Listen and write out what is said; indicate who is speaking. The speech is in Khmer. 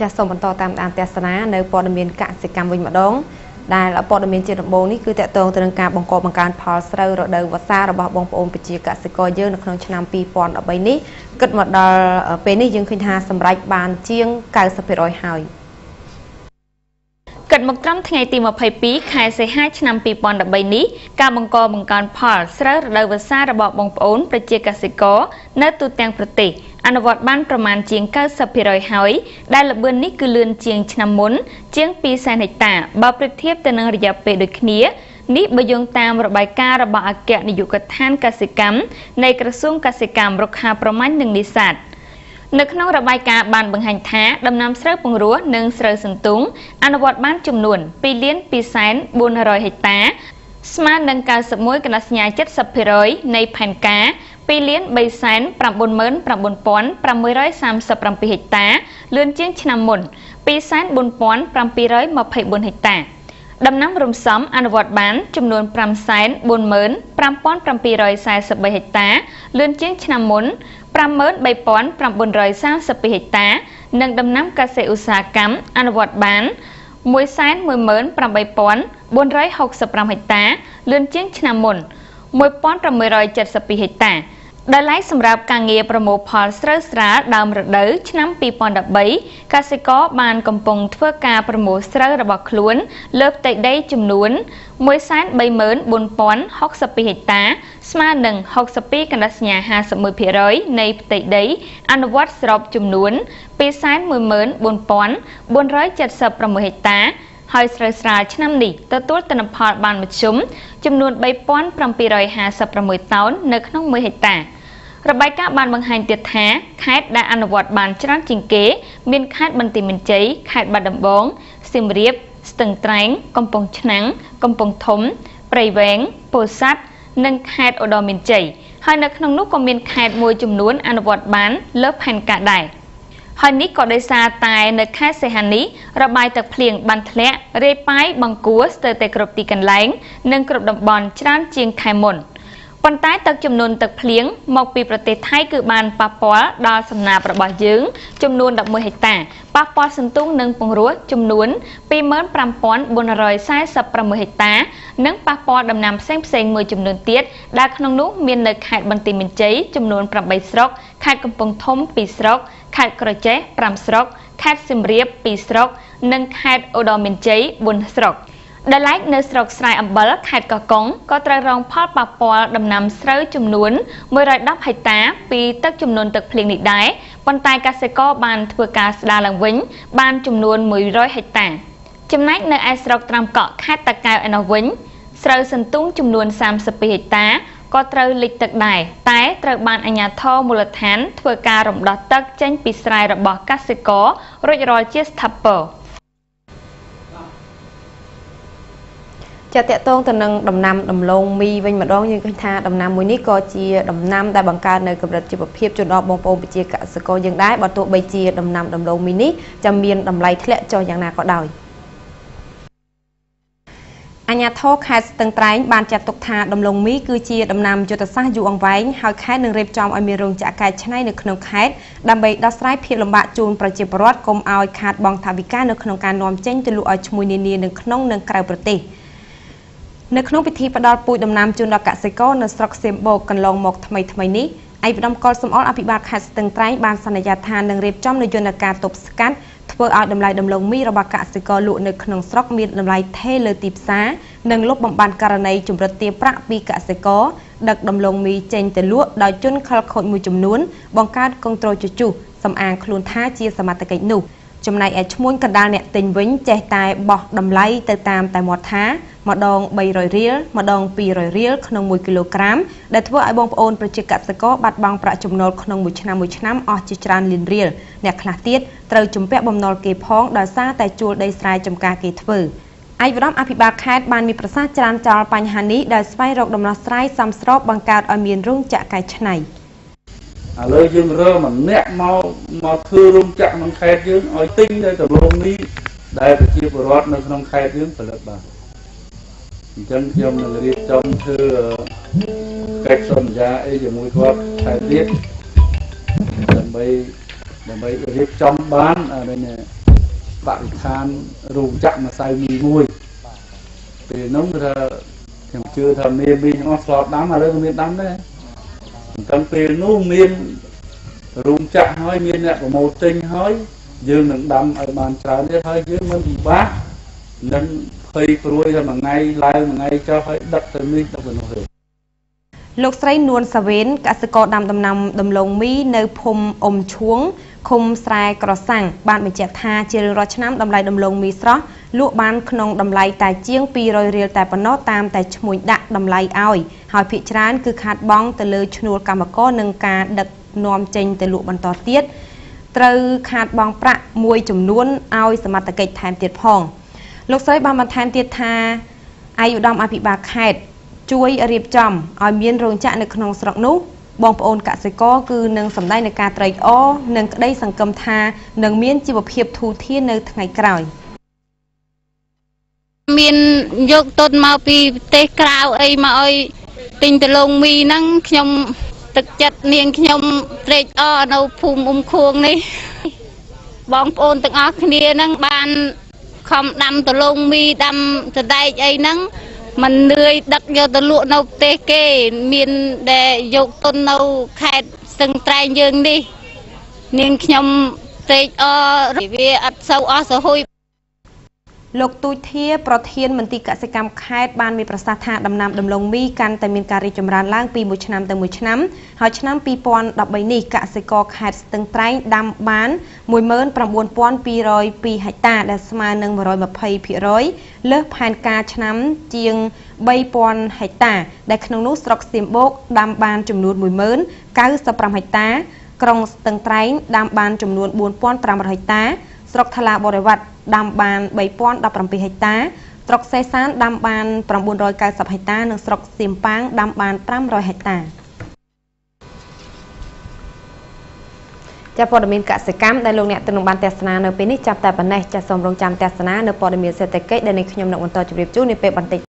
Speaker 1: ចាសសូមបន្តតាមដានទស្សនានៅព័ត៌មានកសិកម្មវិញម្ដងដែលព័ត៌មានជាដំបូងនេះគឺតកតងទៅនឹងការបង្កបង្កើនផលស្រូវរដូវវស្សារបស់បងប្អូនប្រជាកសិករយើងនៅក្នុងឆ្នាំ2013នេះគិតមកដល់ពេលនេះយើងឃើញថាសម្រេចបានជាង90%ហើយ។
Speaker 2: គិ តមកត្រឹមថ្ងៃទី22ខែសីហាឆ្នាំ2013នេះការបង្កបង្កើនផលស្រូវរដូវវស្សារបស់បងប្អូនប្រជាកសិករនៅទូទាំងប្រទេសអនុវត្តបានប្រមាណជាង90%ហើយដែលល្បឿននេះគឺលឿនជាងឆ្នាំមុនជាង2សែនហិកតាបើប្រៀបធៀបទៅនឹងរយៈពេលដូចគ្នានេះបើយោងតាមរបាយការណ៍របស់អគ្គនាយកដ្ឋានកសិកម្មនៃក្រសួងកសិកម្មរុក្ខាប្រមាញ់និងនេសាទ នៅក្នុងរបាយការណ៍បានបង្ហាញថាដំណាំស្រូវពង្រោះនិងស្រូវសន្ទូងអនុវត្តបានចំនួន2លាន2សែន400ហិកតា ស្មើនឹង91កណ្ដាសញ្ញា70%នៃផែនការ2លាន3សែន99,637ហិកតា លឿនជាងឆ្នាំមុន2សែន4724ហិកតា ដំណាំរំសំអនុវត្តបានចំនួន5សែន45743ហិកតាលឿនជាងឆ្នាំមុន53932ហិកតា និងដំណាំកសិឧស្សាហកម្មអនុវត្តបាន118,465ហិកតាលឿនជាងឆ្នាំមុន1672ហិកតា ដោយឡែកសម្រាប់ការងារប្រមូលផលស្រូវស្រាលដើមរដូវឆ្នាំ2013កសិករបានកំពុងធ្វើការប្រមូលស្រូវរបស់ខ្លួន លើផ្ទៃដីចំនួន134,062ហិកតា ស្មើនឹង62កណ្ដាសញ្ញា51%នៃផ្ទៃដី អនុវត្តស្របចំនួន214,476ហិកតាហើយស្រូវស្រាលឆ្នាំនេះទទួលទិន្នផលបានមធ្យមចំនួន3756តោននៅក្នុង1ហិកតា របាយការណ៍បានបង្ហាញទៀតថាខេត្តដែលអនុវត្តបានច្រើនជាងគេ មានខេត្តបន្ទាយមានជ័យខេត្តបាត់ដំបងសៀមរាប ស្ទឹងត្រែង កំពង់ឆ្នាំងកំពង់ធំព្រៃវែងពោធិ៍សាត់និងខេត្តឧត្តរមានជ័យហើយនៅក្នុងនោះក៏មានខេត្តមួយចំនួនអនុវត្តបានលើផែនការដែរហើយនេះក៏ដោយសារតែនៅខេត្តសីហនុរបាយទឹកភ្លៀងបានធ្លាក់រាយប៉ាយបង្គួរស្ទើរតែគ្រប់ទីកន្លែង និងគ្រប់តំបន់ច្រើនជាងខែមុន។ ប៉ុន្តែទឹកចំនួនទឹកភ្លៀងមកពីប្រទេសថៃគឺបានប៉ះពាល់ដល់សំណាបរបស់យើងចំនួន11ហិកតាប៉ះពាល់សន្ទុងនិងពង្រោះចំនួន25,446ហិកតា និងប៉ះពាល់ដំណាំផ្សេងផ្សេងមួយចំនួនទៀតដែលក្នុងនោះមាននៅខេត្តបន្ទាយមានជ័យចំនួន8ស្រុកខេត្តកំពង់ធំ2ស្រុកខេត្តក្រចេះ5ស្រុកខេត្តសៀមរាប2ស្រុក និងខេត្តឧត្តរមានជ័យ4ស្រុក ដែលឡែកនៅស្រុកស្រែអំបិលខេត្តកោះកុងក៏ត្រូវរងផលប៉ះពាល់ដំណាំស្រូវចំនួន110ហិកតាពីទឹកចំនួនទឹកភ្លៀងនេះដែរប៉ុន្តែកសិករបានធ្វើការស្ដារឡើងវិញ បានចំនួន100ហិកតា ចំណែកនៅឯស្រុកត្រាំកក់ខេត្តតាកែវឯនោះវិញស្រូវសន្ទូងចំនួន32ហិកតាក៏ត្រូវលិចទឹកដែរតែត្រូវបានអាជ្ញាធរមូលដ្ឋានធ្វើការរំដោះទឹកចេញពីស្រែរបស់កសិកររួចរាល់ជាស្ថាពរ
Speaker 1: ចាតកតងទៅនឹងដំណាំដំឡូងមីវិញម្ដងយើងឃើញថាដំណាំមួយនេះក៏ជាដំណាំដែលបង្កើននៅកម្រិតជីវភាពជូនដល់បងប្អូនប្រជាកសិករយើងដែរបើទោះបីជាដំណាំដំឡូងមីនេះចាំមានតម្លៃធ្លាក់ចុះយ៉ាងណាក៏ដោយអញ្ញាធរខេត្តស្ទឹងត្រែងបានចាត់ទុកថាដំឡូងមីគឺជាដំណាំយុទ្ធសាស្ត្រយូរអង្វែងហើយខេត្តនឹងរៀបចំឲ្យមានរោងចក្រកែច្នៃនៅក្នុងខេត្តដើម្បីដោះស្រាយភាពលំបាកជូនប្រជាពលរដ្ឋកុំឲ្យខាតបង់ថវិកានៅក្នុងការនាំចេញទៅលក់ឲ្យឈ្មួញនានានៅក្នុងនិងក្រៅប្រទេស។ នៅក្នុងពិធីផ្ដល់ពូជដំណាំជូនដល់កសិករនៅស្រុកសៀមបូកកន្លងមកថ្មីថ្មីនេះឯកឧត្តមកុលសំអល់អភិបាលខេត្តស្ទឹងត្រែងបានសន្យាថានឹងរៀបចំនូវយន្តការទប់ស្កាត់ធ្វើឲ្យតម្លៃដំឡូងមីរបស់កសិករលក់នៅក្នុងស្រុកមានតម្លៃថេរលើទីផ្សារនិងលុបបំបាត់ករណីជំរិតទារប្រាក់ពីកសិករដឹកដំឡូងមីចេញទៅលក់ដោយជនខិលខូចមួយចំនួនបង្កើតកងត្រូលជជុះសំអាងខ្លួនថាជាសមត្ថកិច្ចនោះ ចំណែកឯឈ្មួញកណ្ដាលអ្នកទិញវិញចេះតែបោះតម្លៃទៅតាមតែមាត់ថាម្ដង300រៀលម្ដង200រៀលក្នុង1គីឡូក្រាមដែលធ្វើឲ្យបងប្អូនប្រជាកសិករបាត់បង់ប្រាក់ចំណូលក្នុងមួយឆ្នាំមួយឆ្នាំអស់ជាច្រើនលានរៀលអ្នកខ្លះទៀតត្រូវជំពាក់បំណុលគេផងដោយសារតែជួលដីស្រែចម្ការគេធ្វើឯកឧត្តមអភិបាលខេត្តបានមានប្រសាសន៍ច្រានចោលបញ្ហានេះដោយស្វែងរកដំណោះស្រាយសមស្របបង្កើតឲ្យមានរោងចក្រកែច្នៃ ឥ
Speaker 3: ឡូវយើងរើម្នាក់មកមកធ្វើរោងចក្រក្នុងខេត្តយើងឲ្យទិញតែដំឡូងនេះដែលប្រជាពលរដ្ឋនៅក្នុងខេត្តយើងផលិតបានអញ្ចឹងខ្ញុំនឹងរៀបចំធ្វើកិច្ចសន្យាអីជាមួយគាត់ថែទៀតដើម្បីដើម្បីរៀបចំបានអានេះបរិស្ថានរោងចក្រម្សៅមីមួយពេលនោះគឺថាខ្ញុំជឿថាមានមីទាំងអស់ស្លាប់ដាំឥឡូវក៏មានដាំដែរ អញ្ចឹងពេលនោះមានរោងចក្រហើយមានអ្នកប្រមូលទិញហើយយើងនឹងដាំឲ្យបានច្រើនទៀតហើយយើងមិនពិបាកនឹងភ័យព្រួយថាមួយថ្ងៃឡើងមួយថ្ងៃចុះហើយដឹកទៅនេះដឹកទៅនោះទេ
Speaker 1: លោកស្រីនួនសាវេនកសិករដាំដំណាំដំឡូងមីនៅភូមិអ៊ំឈួងឃុំស្រែក្រសាំងបានបញ្ជាក់ថាជារៀងរាល់ឆ្នាំតម្លៃដំឡូងមីស្រស់ លក់បានក្នុងតម្លៃតែជាង200រៀលតែប៉ុណ្ណោះតាមតែឈ្មោះដាក់តម្លៃឲ្យហើយភាគច្រើនគឺខាតបង់ទៅលើឈ្នួលកម្មករនិងការដឹកនាំចេញទៅលក់បន្តទៀតត្រូវខាតបង់ប្រាក់មួយចំនួនឲ្យសមត្ថកិច្ចថែមទៀតផងលោកស្រីបានបន្ថែមទៀតថាអាយុឧត្តមអភិបាលខេត្តជួយរៀបចំឲ្យមានរោងចក្រនៅក្នុងស្រុកនោះបងប្អូនកសិករគឺនឹងសម្ដែងនៃការត្រេកអរនិងក្តីសង្ឃឹមថានឹងមានជីវភាពធូរធាននៅថ្ងៃក្រោយ
Speaker 4: មានយកទុនមកពីប្រទេសក្រៅអីមកឲ្យទិញដលងមីហ្នឹងខ្ញុំទឹកចិត្តនាងខ្ញុំត្រេកអរនៅភូមិអ៊ុំខួងនេះ បងប្អូនទាំងអស់គ្នាហ្នឹងបានខំដាំដលងមីដាំសដែកអីហ្នឹងมันនឿយដឹកយកទៅលក់នៅប្រទេសគេ មានដែលយកទុននៅខេត្តស្ទឹងត្រែងយើងនេះ នាងខ្ញុំត្រេកអរវាអត់សូវអស់សហួយ
Speaker 1: លោកទូចធាប្រធានមន្ទីរកសិកម្មខេត្តបានមានប្រសាសន៍ថាដំណាំដំឡូងមីកាន់តែមានការរីកចម្រើនឡើងពីមួយឆ្នាំទៅមួយឆ្នាំហើយឆ្នាំ2013នេះកសិករខេត្តស្ទឹងត្រែងដាំបាន19202ហិកតាដែលស្មើនឹង120%លើសផែនការឆ្នាំជាង3000ហិកតា ដែលក្នុងនោះស្រុកសៀមបូកដាំបានចំនួន10095ហិកតា ក្រុងស្ទឹងត្រែងដាំបានចំនួន4500ហិកតា ស្រុកថ្លាបរិវត្តដាំបាន3017ហិកតាស្រុកសេសានដាំបាន990ហិកតានិងស្រុកសៀមប៉ាងដាំបាន500ហិកតាចាព័ត៌មានកសិកម្មដែលលោកអ្នកទិញបានទស្សនានៅពេលនេះចាប់តែប៉ុណ្ណេះចាសូមរងចាំទស្សនានៅព័ត៌មានសេដ្ឋកិច្ចដែលនេះខ្ញុំនឹងបន្តជម្រាបជូននាពេលបន្តិច